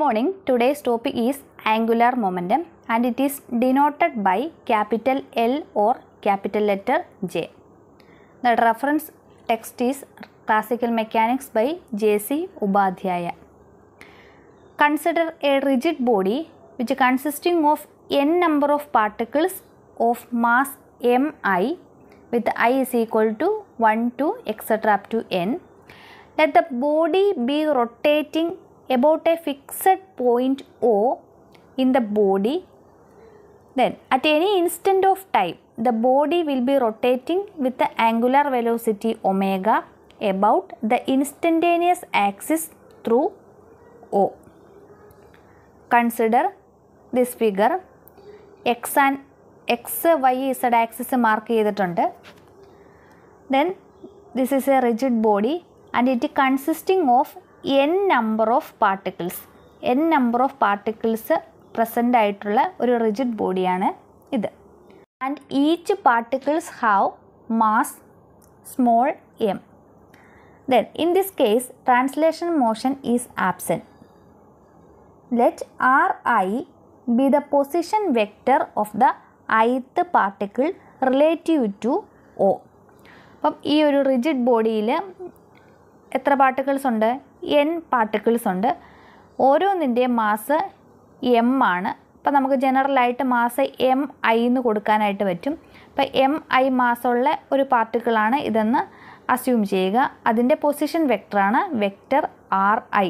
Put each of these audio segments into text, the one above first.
Morning. Today's topic is angular momentum and it is denoted by capital L or capital letter J. The reference text is Classical Mechanics by J.C. Ubadhyaya. Consider a rigid body which consisting of n number of particles of mass mi with i is equal to 1 to etc up to n. Let the body be rotating about a fixed point O in the body. Then at any instant of time the body will be rotating with the angular velocity omega about the instantaneous axis through O. Consider this figure x and x y z axis mark ചെയ്തിട്ടുണ്ട് then this is a rigid body and it consisting of N number of particles N number of particles present ആയിട്ടുള്ള ഒരു rigid ബോഡിയാണ് ഇത്. And each particles have mass small M then in this case translation motion is absent let R I be the position vector of the ith particle relative to O അപ്പം ഈ ഒരു rigid ബോഡിയിൽ എത്ര particles ഉണ്ട്? N particles ഉണ്ട്. ഓരോന്നിന്റെ mass M ആണ്. അപ്പോൾ നമുക്ക് ജനറലായിട്ട് മാസ് എം ഐ എന്ന് കൊടുക്കാനായിട്ട് പറ്റും. അപ്പം എം ഐ മാസമുള്ള ഒരു പാർട്ടിക്കിളാണ് ഇതെന്ന് അസ്യൂം ചെയ്യുക. അതിന്റെ പൊസിഷൻ വെക്ടറാണ് വെക്റ്റർ ആർ ഐ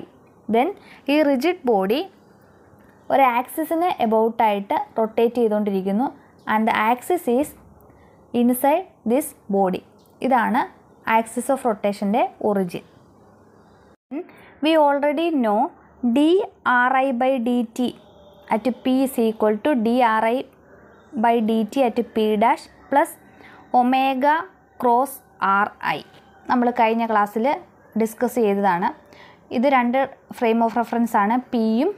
ദെൻ ഈ റിജിഡ് ബോഡി ഒരു ആക്സിസിന് എബൌട്ടായിട്ട് റൊട്ടേറ്റ് ചെയ്തുകൊണ്ടിരിക്കുന്നു. And axis is inside this body ഇതാണ് axis of റൊട്ടേഷന്റെ origin we already know D R I by D T at P is equal to D R I by D T at P dash plus omega cross R I നമ്മൾ കഴിഞ്ഞ ക്ലാസ്സിൽ discuss ചെയ്തതാണ്. ഇത് രണ്ട് frame of reference ആണ്. പിയും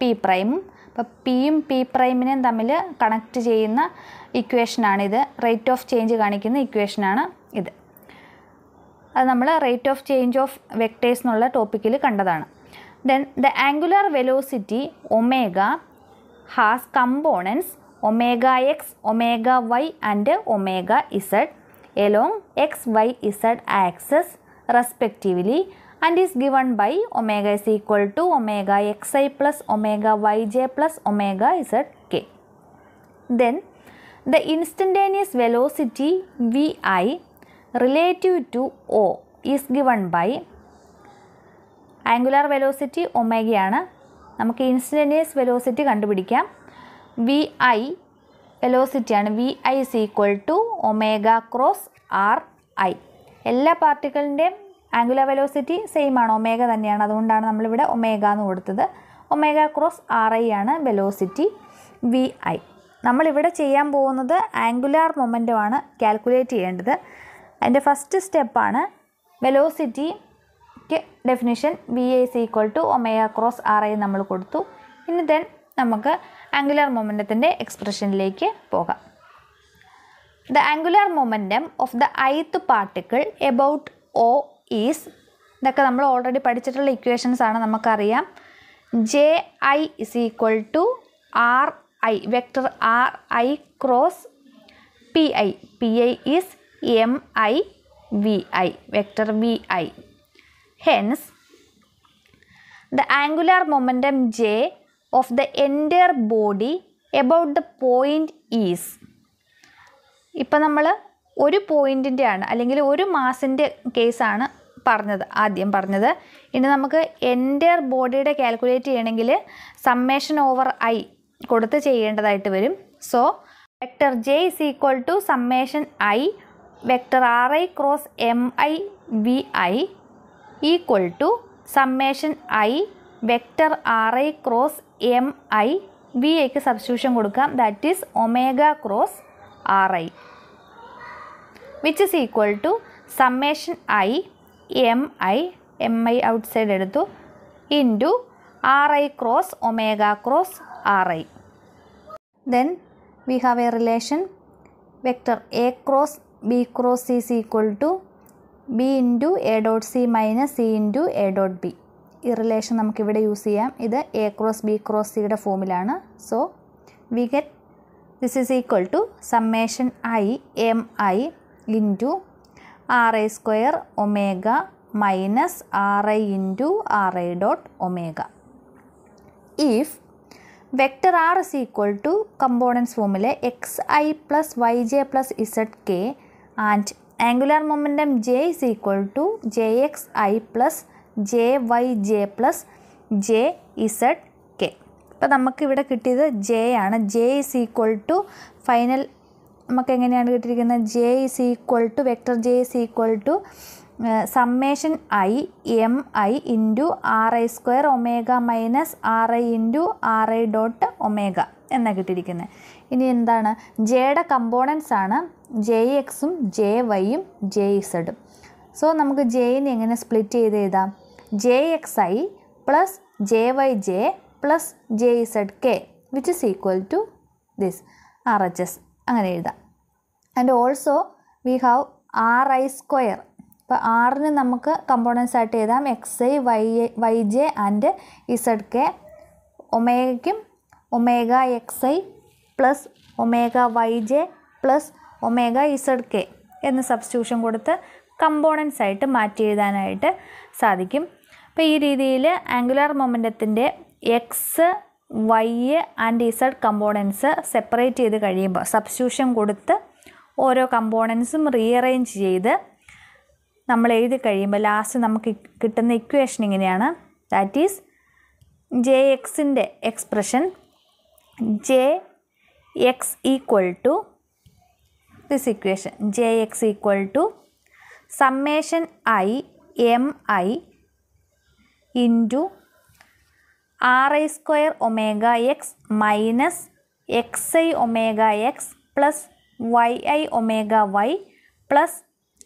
P പ്രൈമും അപ്പോൾ പിയും പി പ്രൈമിനെയും തമ്മിൽ കണക്റ്റ് ചെയ്യുന്ന ഇക്വേഷനാണിത് റേറ്റ് ഓഫ് ചേഞ്ച് കാണിക്കുന്ന ഇക്വേഷനാണ് ഇത്. അത് നമ്മൾ rate of change of vectors എന്നുള്ള ടോപ്പിക്കിൽ കണ്ടതാണ്. Then the angular velocity omega has components omega X omega Y and omega Z along X Y Z axes respectively and is given by omega is given to omega X I plus omega Y J plus omega Z K then the instantaneous velocity V vi relative to O is given by angular velocity ഒമേഗയാണ് നമുക്ക് instantaneous velocity കണ്ടുപിടിക്കാം. V I വെലോസിറ്റിയാണ് V I is equal to omega cross R I എല്ലാ പാർട്ടിക്കിളിന്റെയും angular velocity same ആണ്. Omega തന്നെയാണ്. അതുകൊണ്ടാണ് നമ്മളിവിടെ omega എന്ന് കൊടുത്തത്. ഒമേഗ ക്രോസ് ആർ ഐ ആണ് വെലോസിറ്റി വി ഐ നമ്മളിവിടെ ചെയ്യാൻ പോകുന്നത് ആംഗുലാർ മൊമെന്റുമാണ് കാൽക്കുലേറ്റ് ചെയ്യേണ്ടത്. അതിന്റെ ഫസ്റ്റ് സ്റ്റെപ്പാണ് വെലോസിറ്റിക്ക് definition V A C equal to omega cross R I നമ്മൾ കൊടുത്തു. ഇനി ദെൻ നമുക്ക് ആംഗുലാർ മൊമെന്റത്തിന്റെ എക്സ്പ്രഷനിലേക്ക് പോകാം. The angular momentum of the ith particle about O is ഇതൊക്കെ നമ്മൾ ഓൾറെഡി പഠിച്ചിട്ടുള്ള ഇക്വേഷൻസ് ആണ് നമുക്കറിയാം. J I is equal to R I vector R I cross P I P I is M I V I vector V I hence the angular momentum J of the entire body about the point is ഇപ്പം നമ്മൾ ഒരു പോയിന്റിന്റെ ആണ് അല്ലെങ്കിൽ ഒരു മാസിന്റെ കേസാണ് പറഞ്ഞത് ആദ്യം പറഞ്ഞത്. ഇനി നമുക്ക് എന്റയർ ബോഡിയുടെ കാൽക്കുലേറ്റ് ചെയ്യണമെങ്കിൽ സമ്മേഷൻ ഓവർ ഐ കൊടുത്ത് ചെയ്യേണ്ടതായിട്ട് വരും. So vector J is equal to summation I vector R I cross M I V I equal to summation I vector R I cross M I V ഐക്ക് substitution കൊടുക്കാം. That is omega cross R I which is equal to summation I M I M I outside എടുത്തു. Into R I cross omega cross R I then we have a relation vector A cross B cross C C equal to B into A dot C minus C into A dot B ഈ relation നമുക്കിവിടെ use ചെയ്യാം. ഇത് A cross B cross സിയുടെ ഫോമിലാണ് so we get this is equal to summation I M I into R I square omega minus R I into R I dot omega if vector to components ഫോമിലെ X I plus Y J plus Z zk and angular momentum j is equal to jxi plus jyj plus jzk അപ്പോൾ നമുക്ക് ഇവിടെ കിട്ടിയത് J ആണ്. J is equal to final നമുക്ക് എങ്ങനെയാണ് കിട്ടിയിരിക്കുന്നത്? J is equal to vector J is equal to summation I M I into R I square omega minus R I into R I dot omega എന്നാണ് കിട്ടിയിരിക്കുന്നത്. ഇനി എന്താണ്? ജെയുടെ components ആണ്. J എക്സും ജെ വൈയും ജെ ഇസഡും സോ നമുക്ക് ജെയിനെ എങ്ങനെ സ്പ്ലിറ്റ് ചെയ്ത് എഴുതാം? J X I plus J Y J plus J Z K which is equal to this R H S അങ്ങനെ എഴുതാം. And also we have R I square ഇപ്പോൾ ആറിന് നമുക്ക് കമ്പോണൻസ് ആയിട്ട് എഴുതാം. X I Y Y J and Z K ഒമേഗയ്ക്കും omega X I plus omega Y J plus omega Z K എന്ന substitution കൊടുത്ത് components ആയിട്ട് മാറ്റി എഴുതാനായിട്ട് സാധിക്കും. അപ്പോൾ ഈ രീതിയിൽ angular മൊമെന്റത്തിന്റെ X Y and Z components separate ചെയ്ത് കഴിയുമ്പോൾ സബ്സ്റ്റിറ്റ്യൂഷൻ കൊടുത്ത് ഓരോ കമ്പോണൻസും റീഅറേഞ്ച് ചെയ്ത് നമ്മൾ എഴുതി കഴിയുമ്പോൾ ലാസ്റ്റ് നമുക്ക് കിട്ടുന്ന ഇക്വേഷൻ ഇങ്ങനെയാണ്. ദാറ്റ് ഈസ് ജെ എക്സിന്റെ expression J X equal to this equation J X equal to summation I M I into R I square omega X minus X I omega X plus Y I omega Y plus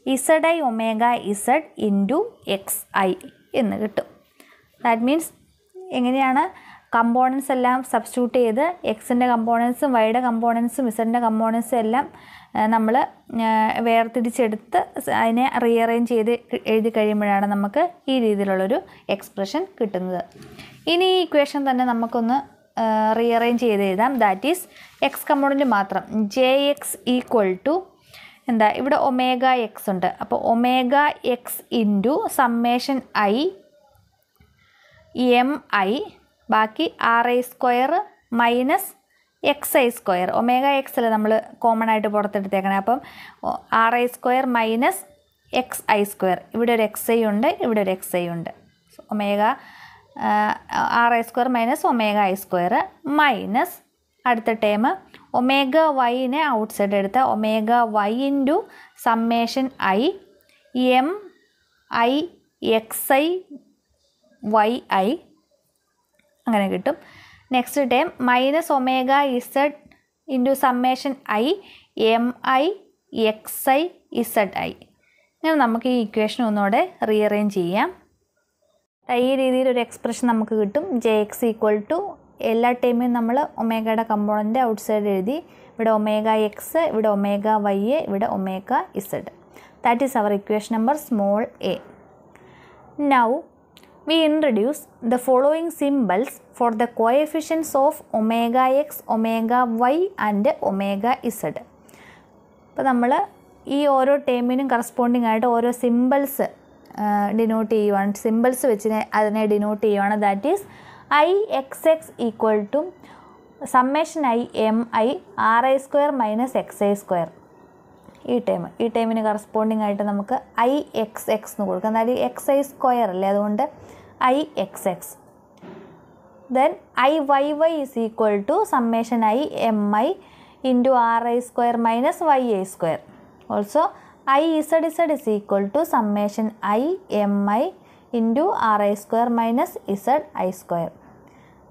Z I omega Z into X I എന്ന് കിട്ടും. That means എങ്ങനെയാണ് components എല്ലാം substitute ചെയ്ത് എക്സിന്റെ കമ്പോണൻസും വൈയുടെ കമ്പോണൻസും ഇസഡിന്റെ കമ്പോണൻസും എല്ലാം നമ്മൾ വേർതിരിച്ചെടുത്ത് അതിനെ റീഅറേഞ്ച് ചെയ്ത് എഴുതി കഴിയുമ്പോഴാണ് നമുക്ക് ഈ രീതിയിലുള്ളൊരു എക്സ്പ്രഷൻ കിട്ടുന്നത്. ഇനി ഈ ഇക്വേഷൻ തന്നെ നമുക്കൊന്ന് റീഅറേഞ്ച് ചെയ്ത് എഴുതാം. ദാറ്റ് ഈസ് എക്സ് കമ്പോണന്റ് മാത്രം. ജെ എക്സ് ഈക്വൽ ടു എന്താ ഇവിടെ ഒമേഗ എക്സ് ഉണ്ട്. അപ്പോൾ omega X into summation I M I ബാക്കി R I square minus X I square omega X അല്ലേ നമ്മൾ കോമൺ ആയിട്ട് പുറത്തെടുത്തേക്കണേ. അപ്പം R I square minus X I square ഇവിടെ ഒരു എക്സ് ഐ ഉണ്ട് ഇവിടെ ഒരു എക്സ് ഐ ഉണ്ട്. Omega R I square minus omega I square minus അടുത്ത ടേം ഒമേഗ വൈനെ ഔട്ട് സൈഡ് എടുത്ത omega Y into summation I M I X I Y I അങ്ങനെ കിട്ടും. Next term minus omega Z into summation I M I X I Z I ഇങ്ങനെ നമുക്ക് ഈ equation ഒന്നുകൂടെ rearrange ചെയ്യാം. ഈ രീതിയിൽ ഒരു എക്സ്പ്രഷൻ നമുക്ക് കിട്ടും. ജെ എക്സ് ഈക്വൽ ടു എല്ലാ ടൈമിലും നമ്മൾ ഒമേഗയുടെ കമ്പോണന്റ് ഔട്ട് സൈഡ് എഴുതി ഇവിടെ ഒമേഗ എക്സ് ഇവിടെ ഒമേഗ വൈ ഇവിടെ omega Z that is our equation number small A now we introduce the following symbols for the coefficients of omega x, omega y and omega z. അപ്പോൾ നമ്മൾ ഈ ഓരോ ടേമിനും corresponding ആയിട്ട് ഓരോ symbols denote ചെയ്യുവാണ്. Symbols വെച്ച് അതിനെ ഡിനോട്ട് ചെയ്യുവാണ്. That is I X X equal to summation I M I R I square minus X I square ഈ ടൈം ഈ ടൈമിന് കറസ്പോണ്ടിങ് ആയിട്ട് നമുക്ക് ഐ എക്സ് എക്സ് എന്ന് കൊടുക്കാം. അതായത് എക്സ് ഐ സ്ക്വയർ അല്ലേ? അതുകൊണ്ട് I X X then I Y Y is equal to summation I M I into R I square minus Y I square also I Z Z is equal to summation I M I into R I square minus Z I square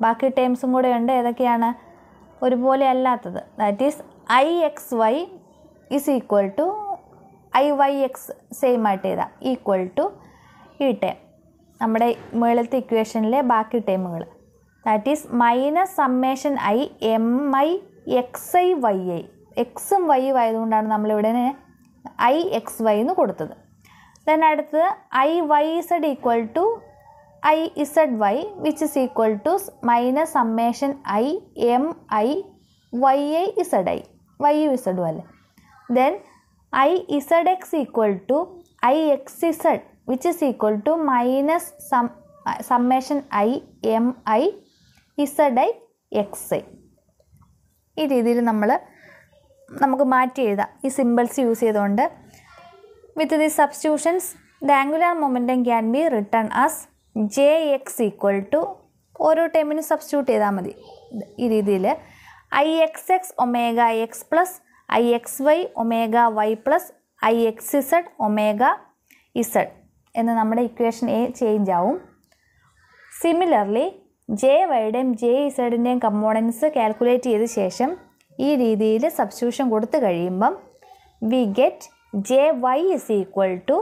ബാക്കി ടേംസും കൂടെ ഉണ്ട്. ഏതൊക്കെയാണ്? ഒരുപോലെ അല്ലാത്തത്. That is I X Y is equal to I Y X same ആയിട്ട് ചെയ്താൽ equal to ഈ ടേം നമ്മുടെ മുകളിലത്തെ ഇക്വേഷനിലെ ബാക്കി ടേമുകൾ that is minus summation I M I X I Y I എക്സും വൈയും ആയതുകൊണ്ടാണ് നമ്മളിവിടെ ഐ എക്സ് വൈ എന്ന് കൊടുത്തത്. ദെൻ അടുത്തത് I Y Z equal to I Z Y which is equal to minus summation I M I Y I Z I Y U ഇസഡും അല്ലേ? Then I Z X equal to I X Z which is equal to minus sum summation I M I Z I X I ഈ രീതിയിൽ നമ്മൾ നമുക്ക് മാറ്റി എഴുതാം. ഈ symbols use ചെയ്തുകൊണ്ട് with the substitutions the angular momentum can be written as J X equal to ഓരോ ടൈമിനും സബ്സ്റ്റിറ്റ്യൂട്ട് ചെയ്താൽ മതി. ഈ രീതിയിൽ I X X omega X plus I X Y omega Y plus I X Z omega Z എന്ന് നമ്മുടെ equation A change ആവും. Similarly J വൈയുടെയും ജെ ഇസഡിന്റെയും കമ്പോണൻസ് കാൽക്കുലേറ്റ് ചെയ്ത ശേഷം ഈ രീതിയിൽ സബ്സ്റ്റിറ്റ്യൂഷൻ കൊടുത്തു കഴിയുമ്പം we get J Y is equal to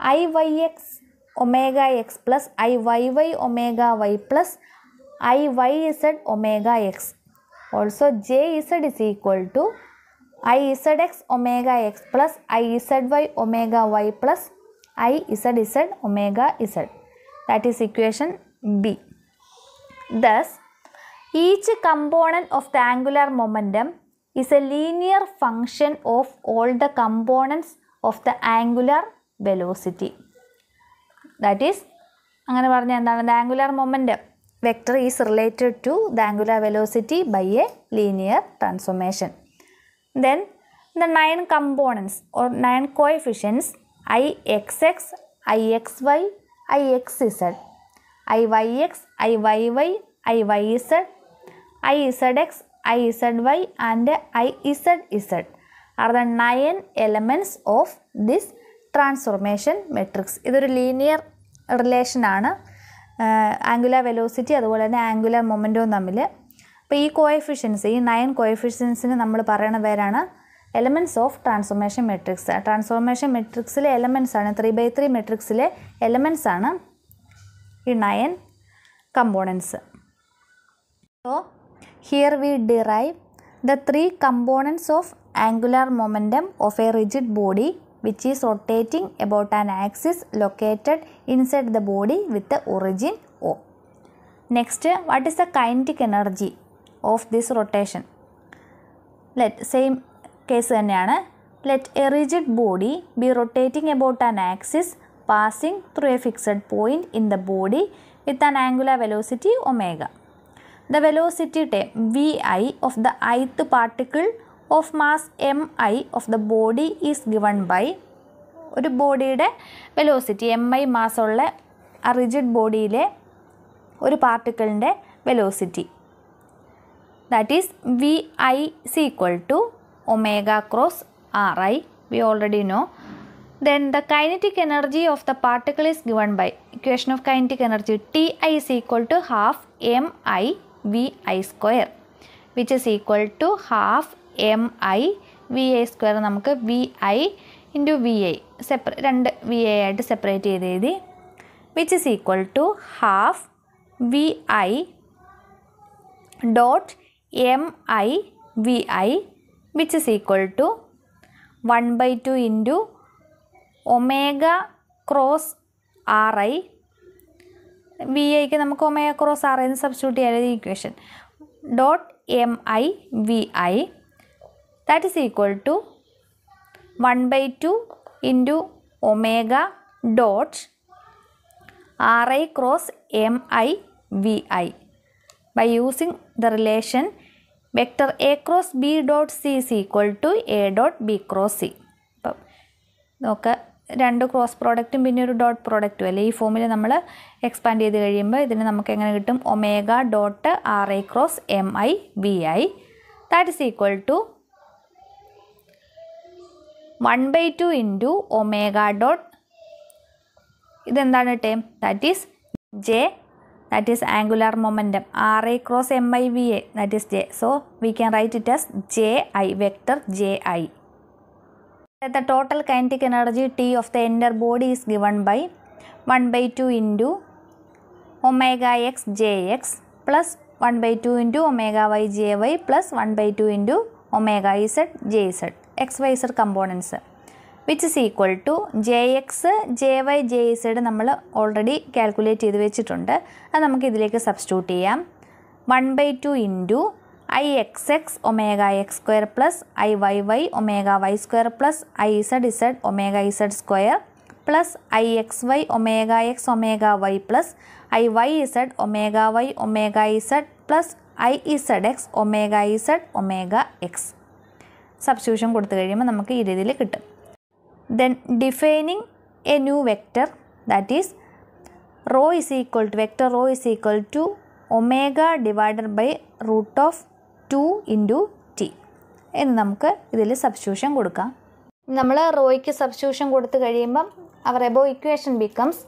I Y X omega X plus I Y Y omega Y plus I Y Z omega X also J Z is equal to I Z X omega X plus I Z Y omega Y plus I Z Z omega Z that is equation B. Thus, each component of the angular momentum is a linear function of all the components of the angular velocity. That is, അങ്ങനെ പറഞ്ഞാൽ എന്താണ് the angular momentum vector is related to the angular velocity by a linear transformation then the nine components or nine coefficients ixx ixy ixz iyx iyy iyz izx izy and izz are the nine elements of this transformation matrix ഇതൊരു linear റിലേഷനാണ് angular velocity അതുപോലെ തന്നെ angular മൊമെന്റവും തമ്മിൽ അപ്പോൾ ഈ coefficients ഈ nine കോയഫിഷ്യൻസിന് നമ്മൾ പറയുന്ന പേരാണ് elements of transformation matrix transformation മെട്രിക്സിലെ elements ആണ് ത്രീ ബൈ ത്രീ മെട്രിക്സിലെ എലമെന്റ്സ് ആണ് ഈ nine components So, here we derive the three components of angular momentum of a rigid body which is rotating about an axis located inside the body with the origin O. Next, what is the kinetic energy of this rotation? Let case തന്നെയാണ്. Let a rigid body be rotating about an axis passing through a fixed point in the body with an angular velocity omega the velocity the V I of the ith particle of mass M I of the body is given by ഒരു ബോഡിയുടെ velocity M I മാസമുള്ള ആ rigid ബോഡിയിലെ ഒരു പാർട്ടിക്കിളിന്റെ velocity that is V I C equal to omega cross ri we already know then the kinetic energy of the particle is given by equation of kinetic energy Ti is equal to half mi vi square which is equal to half mi vi square നമുക്ക് vi into V I separate രണ്ട് V I ആയിട്ട് separate ചെയ്ത് എഴുതി which is equal to half V I dot M I V I which is equal to one by two into omega cross R I V ഐക്ക് നമുക്ക് omega cross R എന്ന് substitute ചെയ്യാൻ equation dot M I V I that is equal to one by two into omega dot R I cross M I V I by using the relation vector A cross B dot C is equal to A dot B cross C. അപ്പം നോക്കുക രണ്ട് cross പ്രോഡക്റ്റും പിന്നെ ഒരു dot പ്രോഡക്റ്റും അല്ലേ? ഈ ഫോമിൽ നമ്മൾ expand ചെയ്ത് കഴിയുമ്പോൾ ഇതിന് നമുക്ക് എങ്ങനെ കിട്ടും? Omega dot R I cross M I B I. That is equal to one by two into omega dot. ഇതെന്താണ് term? That is J that is angular momentum. Ra cross miva that is j. So we can write it as ji vector ji the total kinetic energy t of the inner body is given by 1 by 2 into omega x j x plus plus 1 by 2 into omega y J y plus plus 1 by 2 into omega z J z. X y z components. Which is equal to J X J Y J Z നമ്മൾ already calculate ചെയ്ത് വെച്ചിട്ടുണ്ട്. അത് നമുക്ക് ഇതിലേക്ക് substitute ചെയ്യാം. One by two into I X X omega X square plus I Y Y omega Y square plus I Z Z omega Z square plus I X Y omega X omega Y plus I Y Z omega Y omega Z plus I Z X omega Z omega X substitution കൊടുത്തു കഴിയുമ്പോൾ നമുക്ക് ഈ രീതിയിൽ കിട്ടും. Then defining a new vector that is rho is equal to vector rho is equal to omega divided by root of two into T എന്ന് നമുക്ക് ഇതിൽ substitution കൊടുക്കാം. നമ്മൾ റോയ്ക്ക് സബ്സ്റ്റ്യൂഷൻ കൊടുത്തു കഴിയുമ്പം our above equation becomes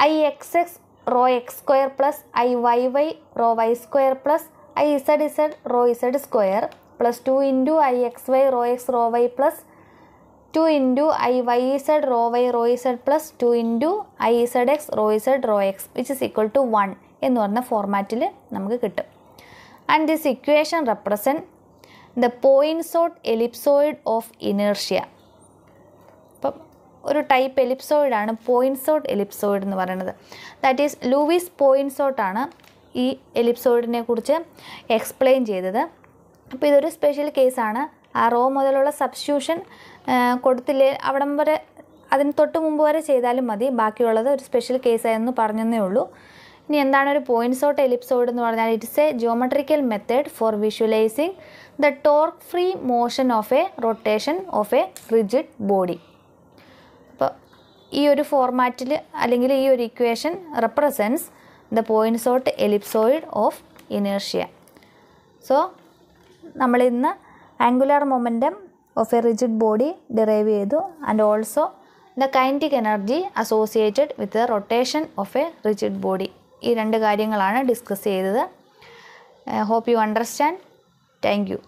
I X X rho X square plus I Y Y rho Y square plus I Z Z rho Z square plus two into I X Y rho X rho Y plus two into I Y Z rho Y rho Z plus two into I Z X rho Z rho X which is equal to one എന്ന് പറഞ്ഞ ഫോർമാറ്റിൽ നമുക്ക് കിട്ടും. And this equation represent the Poinsot ellipsoid of inertia ഇപ്പം ഒരു type എലിപ്സോയിഡാണ് പോയിൻസോട്ട് ellipsoid എന്ന് പറയുന്നത്. That is Lewis പോയിൻസോട്ടാണ് ഈ എലിപ്സോയിഡിനെ കുറിച്ച് എക്സ്പ്ലെയിൻ ചെയ്തത്. അപ്പോൾ ഇതൊരു സ്പെഷ്യൽ കേസാണ് ആ റോ മുതലുള്ള സബ്സ്റ്റിറ്റ്യൂഷൻ കൊടുത്തില്ലേ അവിടം വരെ അതിന് തൊട്ട് മുമ്പ് വരെ ചെയ്താലും മതി. ബാക്കിയുള്ളത് ഒരു സ്പെഷ്യൽ കേസായെന്ന് പറഞ്ഞതേ ഉള്ളൂ. ഇനി എന്താണ് ഒരു പോയിൻസോട്ട് എലിപ്സോയിഡ് എന്ന് പറഞ്ഞാൽ it's a geometrical method for visualising the torque free motion of a rotation of a rigid body അപ്പോൾ ഈ ഒരു ഫോർമാറ്റിൽ അല്ലെങ്കിൽ ഈ ഒരു equation represents the Poinsot ellipsoid of inertia so നമ്മളിന്ന് angular momentum of a rigid body derive ചെയ്തു and also the kinetic energy associated with the rotation of a rigid body ഈ രണ്ട് കാര്യങ്ങളാണ് ഡിസ്കസ് ചെയ്തത്. Hope you understand thank you